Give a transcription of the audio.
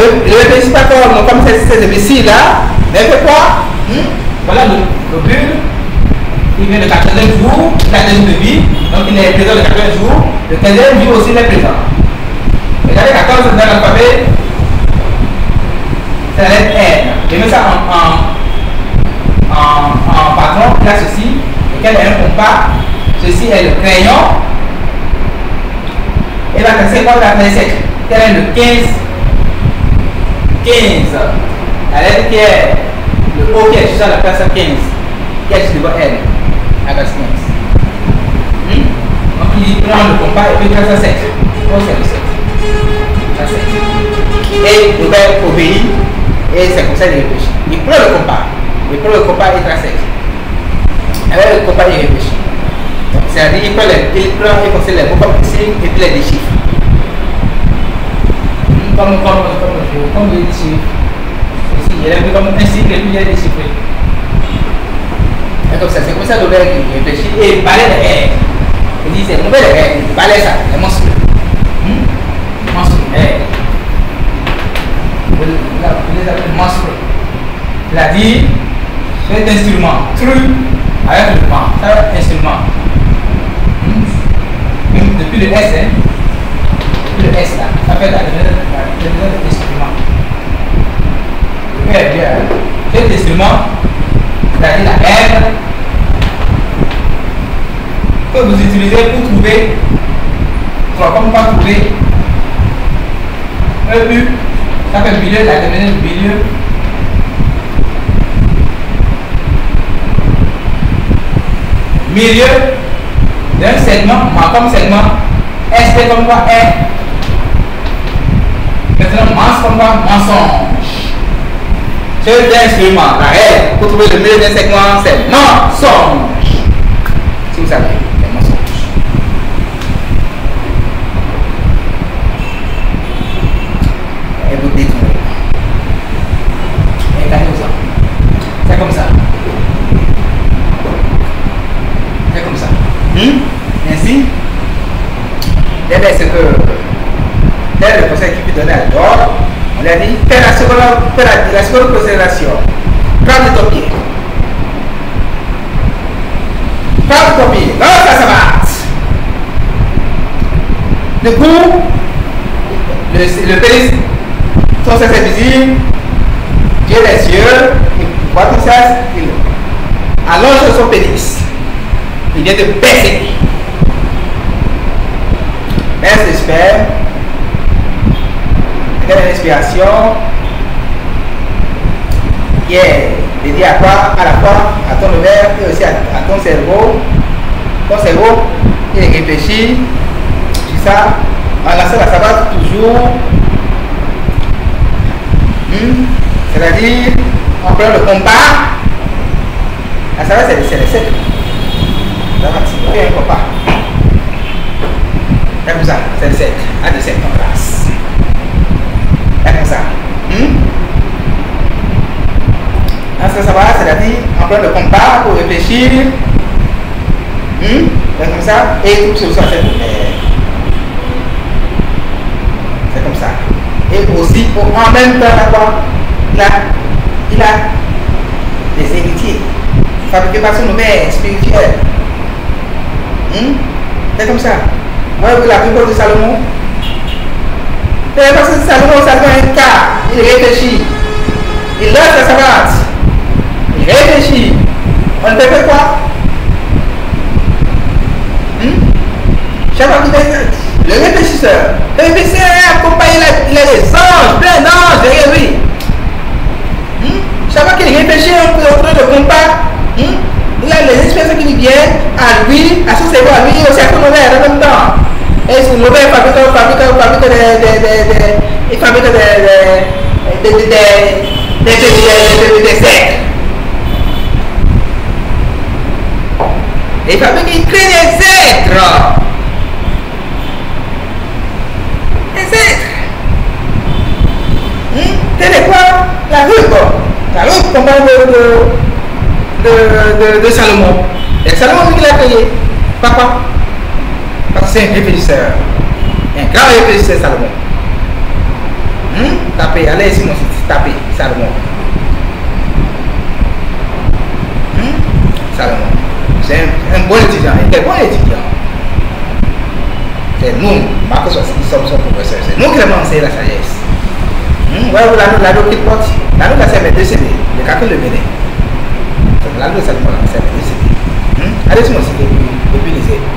Le, le réfléchisseur, comme ces, ces imbéciles-là, mais fait quoi? Hmm? Voilà le, le but. Il vient de 80 jours, il a de vie, donc il est présent de 80 jours. Le 15e jour aussi, il est présent. Regardez 14 dans l'alphabet, c'est la lettre R. Je mets ça en, en, en, en patron, là ceci, lequel est un compas? Ceci est le crayon. Et la c'est quoi la 27 Quel est le 15 15. La lettre qui est le est juste à la place 15. Qui est juste devant elle? À place 15. Hmm? Donc il prend le compas et puis trace à 7. Oh, c'est le 7. Ça 7. Et père obéit et c'est comme ça qu'il réfléchit. Il prend le compas. Il prend le compas et trace 7. Avec le compas, il réfléchit. C'est-à-dire qu'il prend, il prend et conseille signes et puis les déchiffre. Comme, comme, comme, comme déchiffre. Ici, comme il est. Et ça, c'est comme ça que le réfléchit et il de. Il dit c'est mauvais parlait ça, les monstres. Hmm? Les appelle monstres. Il a dit cet instrument, truc avec le viết thì số 1 là thế là R que vous utilisez pour trouver alors comment pas trouver un U ça fait milieu la terminaison milieu milieu d'un segment ma comme segment S comme quoi R maintenant masse comme quoi mensonge C'est l'instrument, la règle, pour trouver le milieu d'un segment, c'est mensonge. Si vous savez, les mensonges. Et vous détournez. Et ça. C'est comme ça. C'est comme ça. Hmm? Ainsi, dès ce que dès le conseil qui peut donner à l'ordre, on a dit fais la seconde, fais la, la seconde considération. De ton pied. Prends de ton pied. Non, ça, ça va. Du coup, le, le pénis, son sens est visible, Dieu les yeux, il voit tout ça, il allonge son pénis il vient de baisser. Baisse l'espère. quelle respiration. Yeah. Dédié à toi, à la fois à ton honneur et aussi à, ton cerveau. Ton cerveau, il réfléchit. Tu sais, en lançant la sabbat toujours. C'est-à-dire, en prenant le combat, la sabbat c'est le sept. La sabbat c'est combat. C'est le 7. À 2 Nah, sabar, c'est-à-dire, on prend le compas pour réfléchir. Hmm? Comme ça, et tout ce soit fait C'est comme ça. Et aussi, en même temps, d'abord, il a, il a des héritiers fabriqués par son nouvelle spirituel. Hmm? C'est comme ça. Moi, vous la plupart de Salomon. C'est parce que Salomon, ça fait un cas. Il réfléchit. Il lâche la savate. Il réfléchit. On ne fait quoi hmm? Le réfléchisseur. Le réfléchisseur accompagné, des anges, plein d'anges derrière lui. Hmm? Chaque fois qu'il réfléchit, entrer de compas. Hmm? Il a les expressions qui viennent à lui, à son cerveau, à lui, à son mauvais en même temps. Et son mauvais fabrique, fabrique, fabrique des, des, des, des, fabrique des, des, des, des, des, des, des, des, des fabrique, il crée des êtres. Des êtres. Quoi La rue, quoi. La rue, comment de, de, de, de, Salomon. Et Salomon, qui l'a payé Papa. Parce que c'est un réfléchisseur. Un grand réfléchisseur, Salomon. Hmm? Tapez, allez ici mon site, tapez Salomon. Hmm? Salomon. C'est un, un, bon étudiant, il est bon étudiant. C'est nous, Marcos qui sommes son professeur. C'est nous qui avons enseigné la sagesse. Hmm? Ouais, la, la, la, la, porte. La nous, c'est mes deux CD. Le CD. Hmm? Allez.